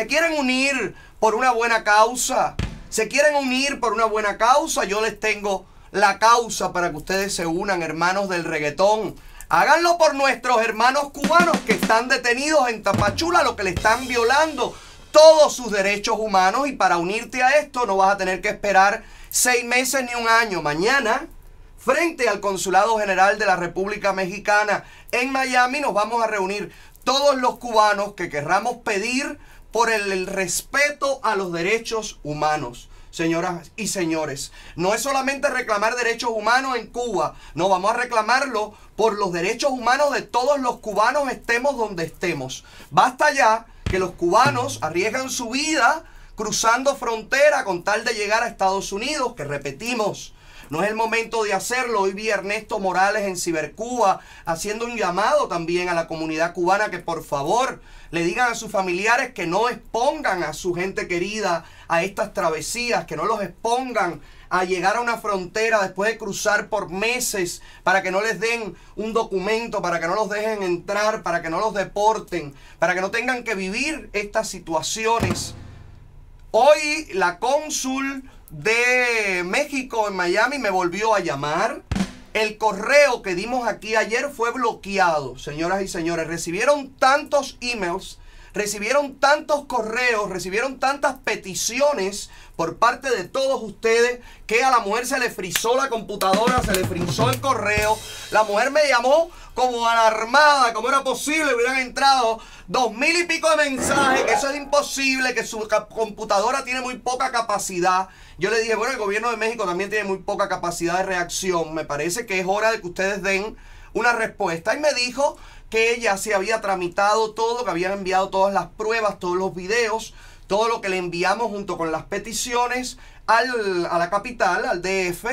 se quieren unir por una buena causa, se quieren unir por una buena causa, yo les tengo la causa para que ustedes se unan, hermanos del reggaetón. Háganlo por nuestros hermanos cubanos que están detenidos en Tapachula, lo que le están violando todos sus derechos humanos. Y para unirte a esto no vas a tener que esperar seis meses ni un año. Mañana, frente al Consulado General de la República Mexicana en Miami, nos vamos a reunir todos los cubanos que querramos pedir por el, respeto a los derechos humanos. Señoras y señores, no es solamente reclamar derechos humanos en Cuba, no, vamos a reclamarlo por los derechos humanos de todos los cubanos, estemos donde estemos. Basta ya que los cubanos arriesgan su vida cruzando frontera con tal de llegar a Estados Unidos, que repetimos, no es el momento de hacerlo. Hoy vi a Ernesto Morales en Cibercuba haciendo un llamado también a la comunidad cubana que por favor le digan a sus familiares que no expongan a su gente querida a estas travesías, que no los expongan a llegar a una frontera después de cruzar por meses para que no les den un documento, para que no los dejen entrar, para que no los deporten, para que no tengan que vivir estas situaciones. Hoy la cónsul de México en Miami me volvió a llamar. El correo que dimos aquí ayer fue bloqueado, señoras y señores. Recibieron tantos emails, recibieron tantos correos, recibieron tantas peticiones por parte de todos ustedes que a la mujer se le frizó la computadora, se le frizó el correo. La mujer me llamó como alarmada, como era posible, hubieran entrado dos mil y pico de mensajes, que eso es imposible, que su computadora tiene muy poca capacidad. Yo le dije, bueno, el gobierno de México también tiene muy poca capacidad de reacción. Me parece que es hora de que ustedes den una respuesta. Y me dijo que ella se había tramitado todo, que habían enviado todas las pruebas, todos los videos, todo lo que le enviamos junto con las peticiones a la capital, al DF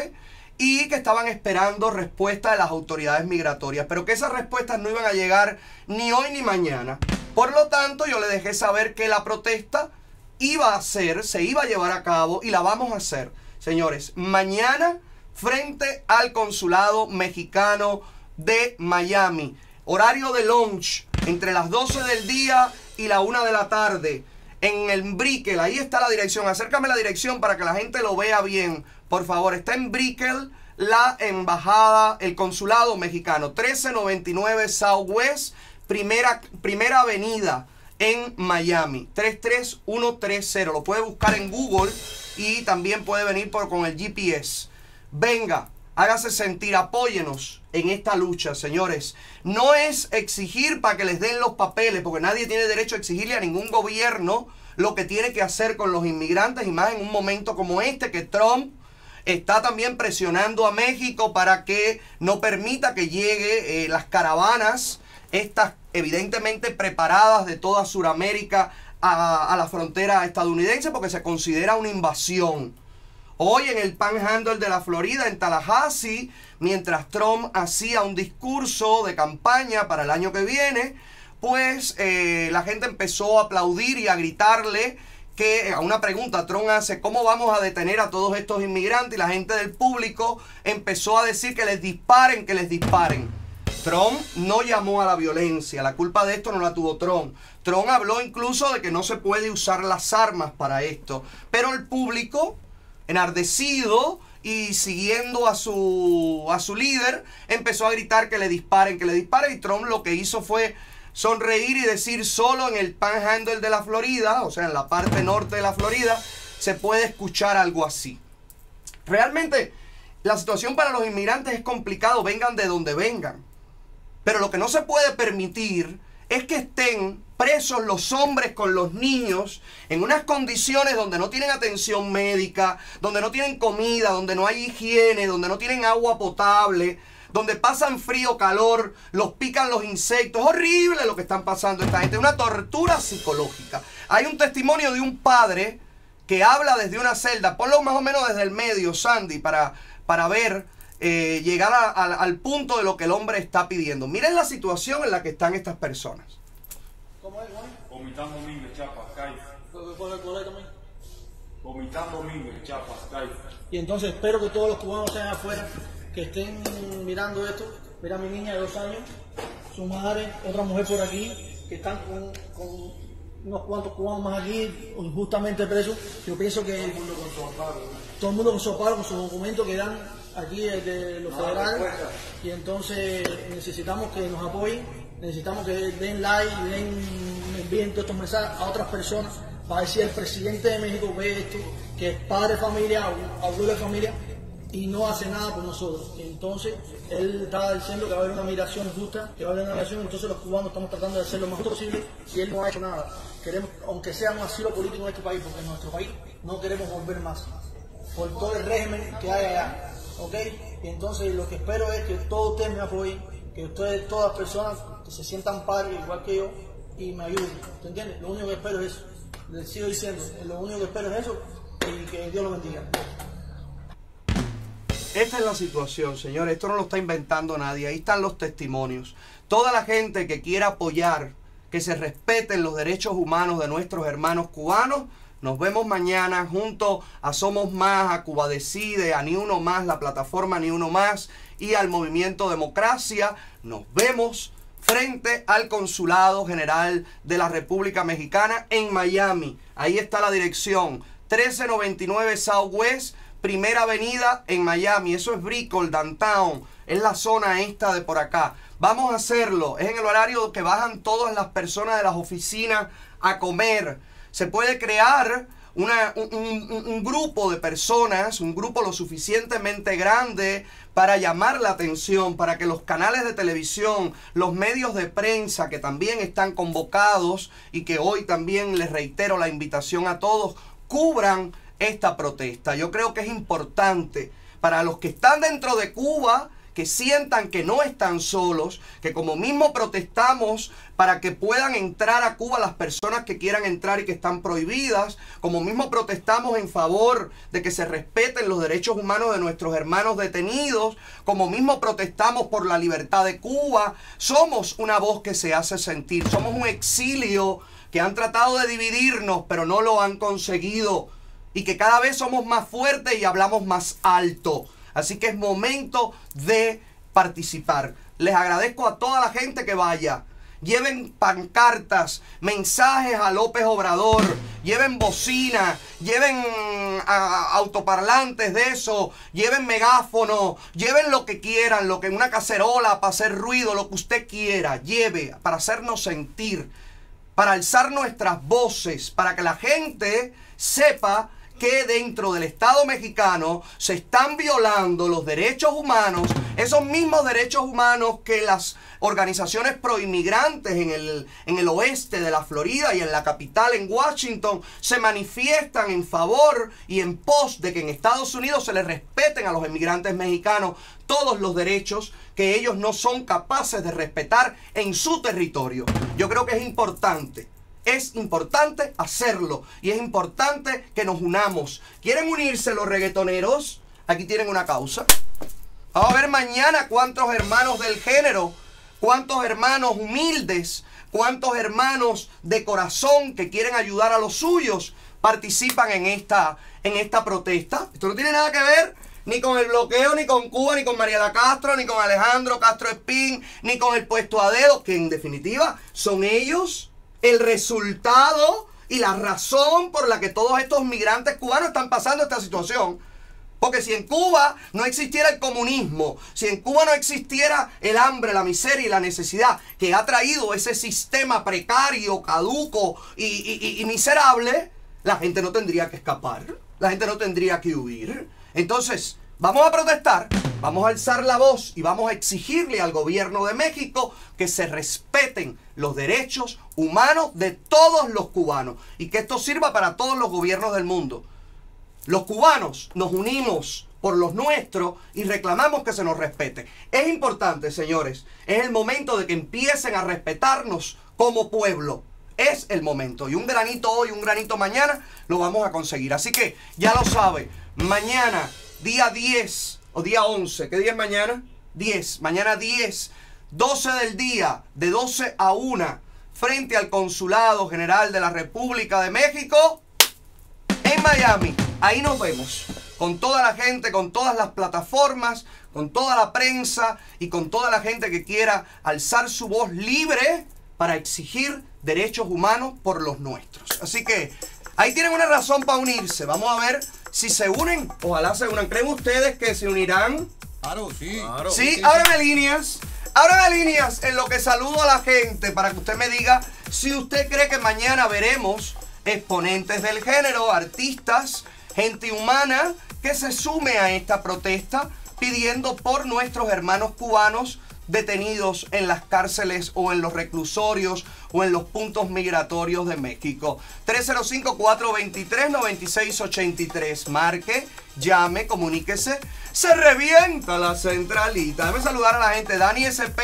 y que estaban esperando respuesta de las autoridades migratorias, pero que esas respuestas no iban a llegar ni hoy ni mañana. Por lo tanto, yo le dejé saber que la protesta iba a ser, se iba a llevar a cabo y la vamos a hacer, señores, mañana frente al consulado mexicano de Miami. Horario de lunch entre las 12 del día y la 1 de la tarde. En el Brickell, ahí está la dirección. Acércame la dirección para que la gente lo vea bien. Por favor, está en Brickell la embajada, el consulado mexicano. 1399 Southwest, primera, primera avenida en Miami. 33130. Lo puede buscar en Google y también puede venir por, con el GPS. Venga, hágase sentir, apóyenos en esta lucha, señores. No es exigir para que les den los papeles, porque nadie tiene derecho a exigirle a ningún gobierno lo que tiene que hacer con los inmigrantes, y más en un momento como este, que Trump está también presionando a México para que no permita que llegue eh, las caravanas, estas evidentemente preparadas de toda Sudamérica a, a la frontera estadounidense, porque se considera una invasión. Hoy en el Panhandle de la Florida, en Tallahassee, mientras Trump hacía un discurso de campaña para el año que viene, pues eh, la gente empezó a aplaudir y a gritarle que a una pregunta Trump hace, ¿cómo vamos a detener a todos estos inmigrantes? Y la gente del público empezó a decir que les disparen, que les disparen. Trump no llamó a la violencia, la culpa de esto no la tuvo Trump. Trump habló incluso de que no se puede usar las armas para esto, pero el público enardecido y siguiendo a su, a su líder, empezó a gritar que le disparen, que le disparen. Y Trump lo que hizo fue sonreír y decir solo en el panhandle de la Florida, o sea, en la parte norte de la Florida, se puede escuchar algo así. Realmente, la situación para los inmigrantes es complicado, vengan de donde vengan. Pero lo que no se puede permitir es que estén presos los hombres con los niños en unas condiciones donde no tienen atención médica, donde no tienen comida, donde no hay higiene, donde no tienen agua potable, donde pasan frío, calor, los pican los insectos. Es horrible lo que están pasando esta gente, una tortura psicológica. Hay un testimonio de un padre que habla desde una celda, ponlo más o menos desde el medio, Sandy, para, para ver eh, llegar al punto de lo que el hombre está pidiendo. Miren la situación en la que están estas personas. ¿Cómo es, mingue, chapas, ¿Con el colega también? Vomitando mingue, chapas, Y entonces espero que todos los cubanos estén afuera, que estén mirando esto. Mira mi niña de dos años, su madre, otra mujer por aquí, que están con, con unos cuantos cubanos más aquí injustamente presos. Yo pienso que todo el mundo con su amparo, con sus documentos que dan aquí de los federales. Y entonces necesitamos que nos apoyen, necesitamos que den like, den, envíen todos estos mensajes a otras personas para decir el presidente de México ve esto, que es padre de familia, abuelo de familia, y no hace nada por nosotros. Entonces, él estaba diciendo que va a haber una migración justa, que va a haber una migración, entonces los cubanos estamos tratando de hacer lo mejor posible y él no ha hecho nada. Queremos, aunque sea un asilo político en este país, porque en nuestro país no queremos volver más, por todo el régimen que hay allá. ¿Ok? Y entonces lo que espero es que todos ustedes me apoyen, que ustedes, todas las personas que se sientan padres igual que yo, y me ayuden. ¿Te entiendes? Lo único que espero es eso. Les sigo diciendo, lo único que espero es eso y que Dios lo bendiga. Esta es la situación, señores. Esto no lo está inventando nadie. Ahí están los testimonios. Toda la gente que quiera apoyar que se respeten los derechos humanos de nuestros hermanos cubanos. Nos vemos mañana junto a Somos Más, a Cuba Decide, a Ni Uno Más, la plataforma Ni Uno Más y al Movimiento Democracia. Nos vemos frente al Consulado General de la República Mexicana en Miami. Ahí está la dirección 1399 Southwest Primera Avenida en Miami. Eso es Brickell, Downtown. Es la zona esta de por acá. Vamos a hacerlo. Es en el horario que bajan todas las personas de las oficinas a comer. Se puede crear una, un, un, grupo de personas, un grupo lo suficientemente grande para llamar la atención, para que los canales de televisión, los medios de prensa que también están convocados y que hoy también les reitero la invitación a todos, cubran esta protesta. Yo creo que es importante para los que están dentro de Cuba, que sientan que no están solos, que como mismo protestamos para que puedan entrar a Cuba las personas que quieran entrar y que están prohibidas, como mismo protestamos en favor de que se respeten los derechos humanos de nuestros hermanos detenidos, como mismo protestamos por la libertad de Cuba, somos una voz que se hace sentir, somos un exilio que han tratado de dividirnos, pero no lo han conseguido y que cada vez somos más fuertes y hablamos más alto. Así que es momento de participar. Les agradezco a toda la gente que vaya. Lleven pancartas, mensajes a López Obrador, lleven bocina, lleven autoparlantes de eso, lleven megáfono, lleven lo que quieran, lo que una cacerola para hacer ruido, lo que usted quiera, lleve para hacernos sentir, para alzar nuestras voces, para que la gente sepa que dentro del Estado mexicano se están violando los derechos humanos, esos mismos derechos humanos que las organizaciones proinmigrantes en el, en el oeste de la Florida y en la capital, en Washington, se manifiestan en favor y en pos de que en Estados Unidos se les respeten a los inmigrantes mexicanos todos los derechos que ellos no son capaces de respetar en su territorio. Yo creo que es importante es importante hacerlo y es importante que nos unamos. ¿Quieren unirse los reggaetoneros? Aquí tienen una causa. Vamos a ver mañana cuántos hermanos del género, cuántos hermanos humildes, cuántos hermanos de corazón que quieren ayudar a los suyos participan en esta, en esta protesta. Esto no tiene nada que ver ni con el bloqueo, ni con Cuba, ni con Mariela Castro, ni con Alejandro Castro Espín, ni con el puesto a dedo, que en definitiva son ellos el resultado y la razón por la que todos estos migrantes cubanos están pasando esta situación. Porque si en Cuba no existiera el comunismo, si en Cuba no existiera el hambre, la miseria y la necesidad que ha traído ese sistema precario, caduco y, y miserable, la gente no tendría que escapar, la gente no tendría que huir. Entonces, vamos a protestar, vamos a alzar la voz y vamos a exigirle al gobierno de México que se respeten los derechos humanos de todos los cubanos y que esto sirva para todos los gobiernos del mundo. Los cubanos nos unimos por los nuestros y reclamamos que se nos respete. Es importante, señores, es el momento de que empiecen a respetarnos como pueblo. Es el momento. Y un granito hoy, un granito mañana, lo vamos a conseguir. Así que ya lo sabe, mañana, día 10 o día 11, ¿qué día es mañana? 10, mañana 10 12 del día, de 12 a 1, frente al Consulado General de la República de México en Miami. Ahí nos vemos, con toda la gente, con todas las plataformas, con toda la prensa y con toda la gente que quiera alzar su voz libre para exigir derechos humanos por los nuestros. Así que ahí tienen una razón para unirse. Vamos a ver si se unen. Ojalá se unan. ¿Creen ustedes que se unirán? Claro, sí. Sí, ábreme líneas. Ábreme líneas en lo que saludo a la gente para que usted me diga si usted cree que mañana veremos exponentes del género, artistas, gente humana que se sume a esta protesta pidiendo por nuestros hermanos cubanos detenidos en las cárceles o en los reclusorios o en los puntos migratorios de México. 305-423-9683. Marque, llame, comuníquese. Se revienta la centralita. Debe saludar a la gente. Dani SP.